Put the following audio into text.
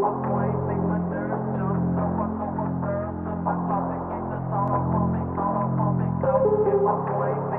my my I go upstairs my pumping, pumping,